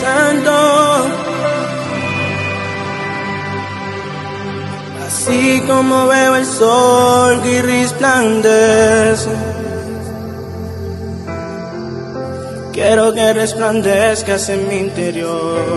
Santo, Así como veo el sol que resplandece. Quiero que resplandezcas en mi interior.